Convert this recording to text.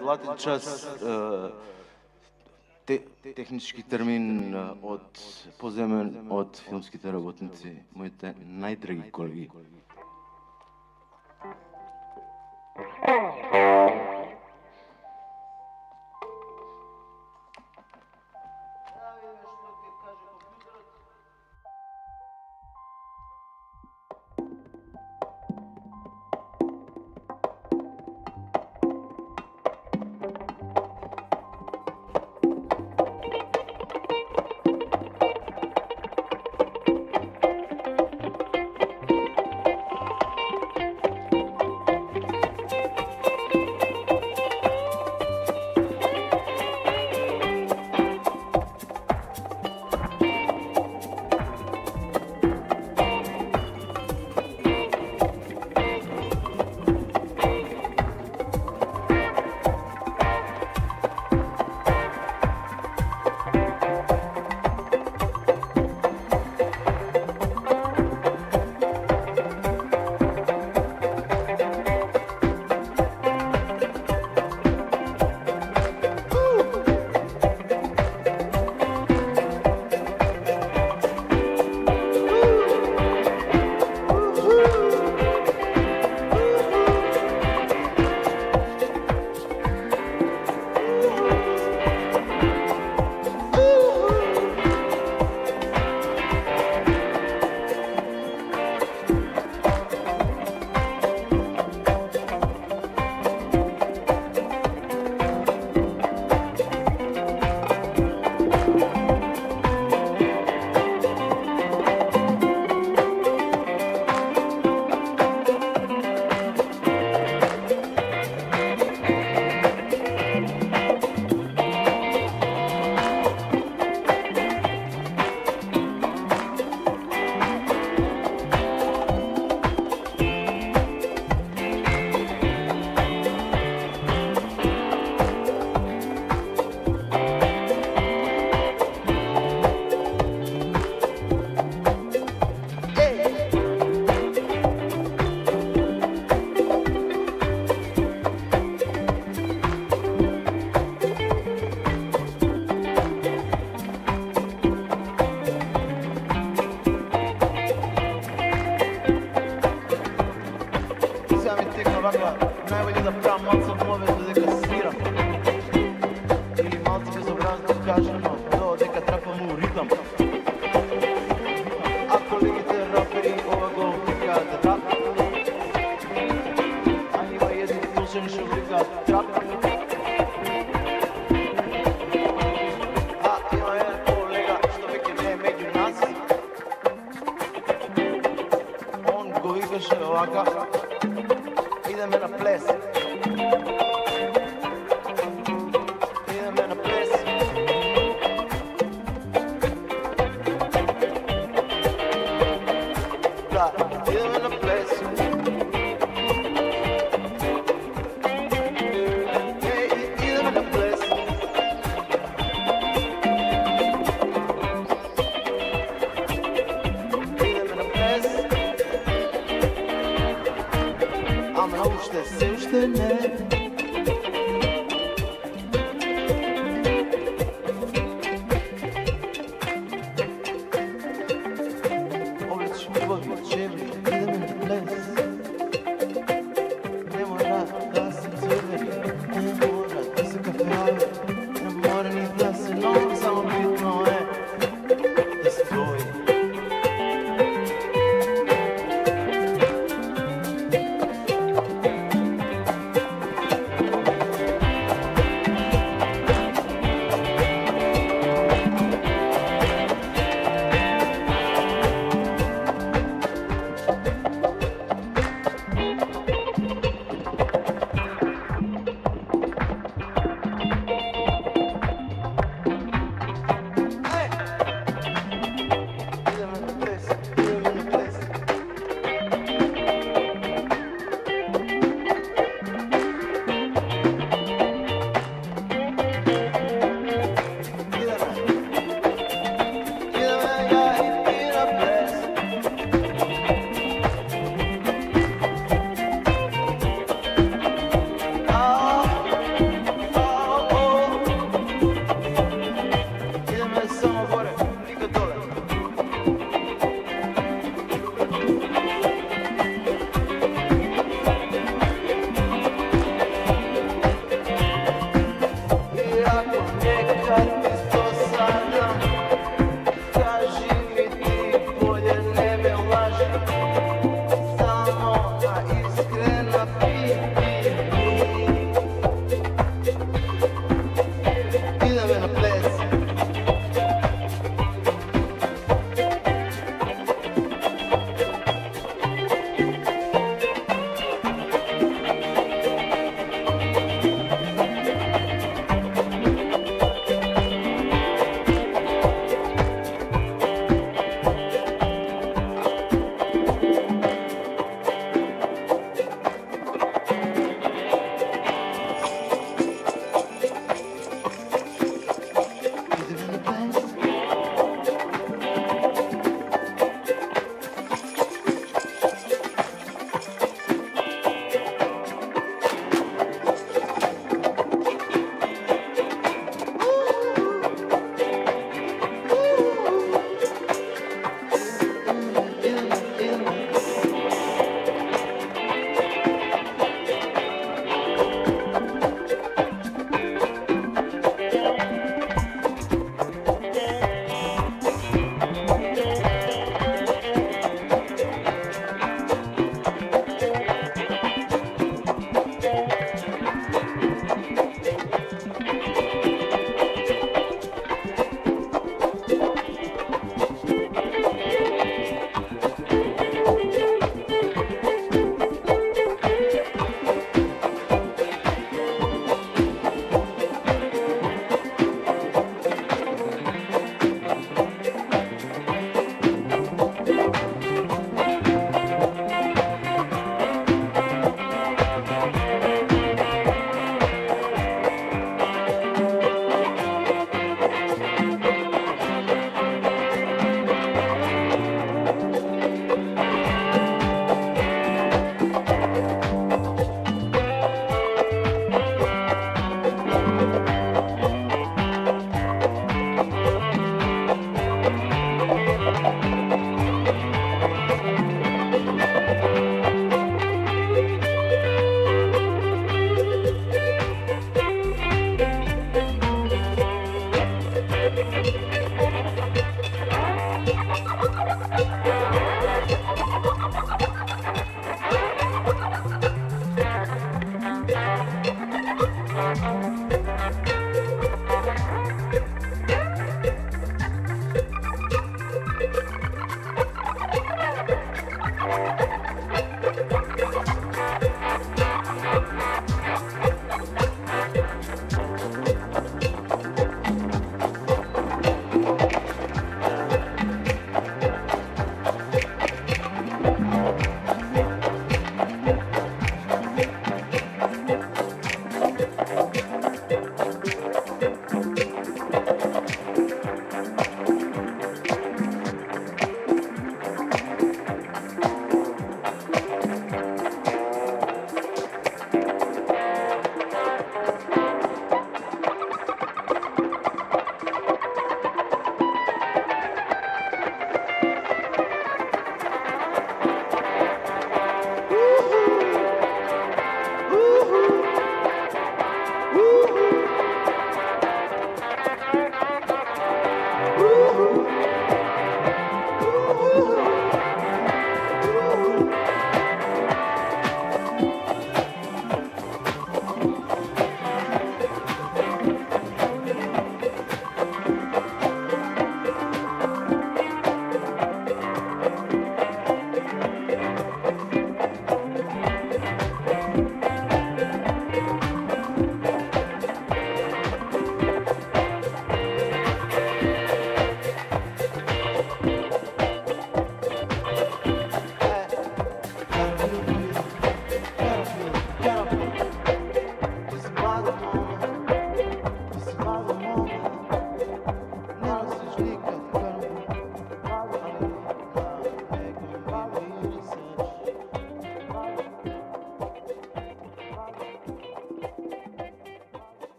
златен час, е, те, технички термин од поземен од филмските работници, моите најдраги колеги. ми текна ваква, најбоље да правам малце повеќе додека свирам. Или малце безобразно кажам, но додека трапам у ритам. А колегите рапери ова го викаат рап. А има еден тусен што викаат трап. döner.